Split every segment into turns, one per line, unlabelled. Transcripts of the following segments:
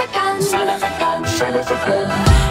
of a gun, son of a gun, of a gun.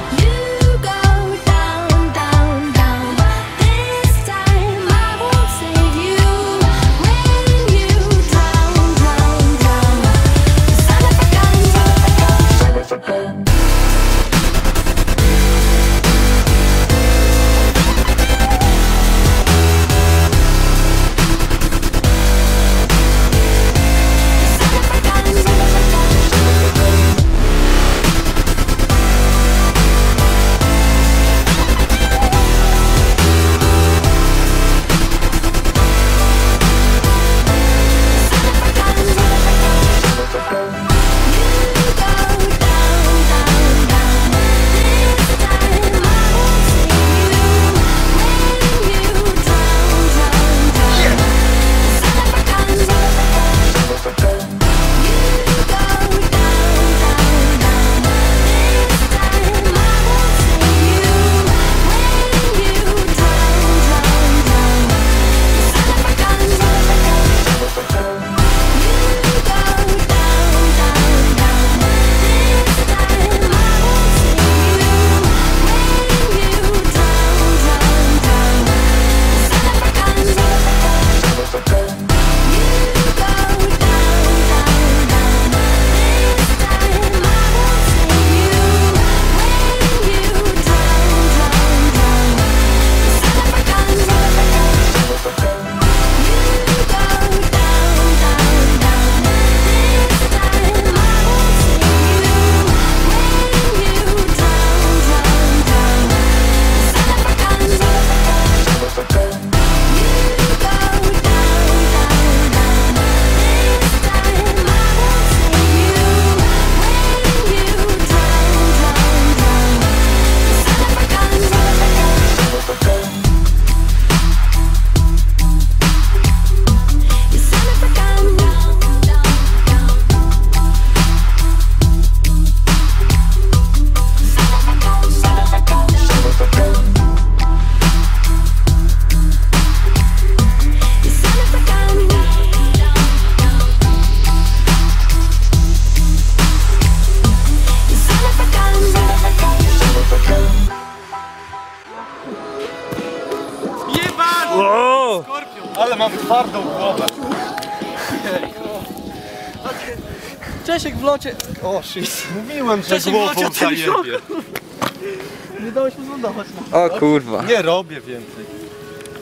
O!
Skorpion! Ale mam twardą głowę.
Czesiek w locie.
O shit. Mówiłem, że
Czesiek
głową zajebie.
Nie dałeś mu zlądować.
O kurwa.
Nie robię więcej.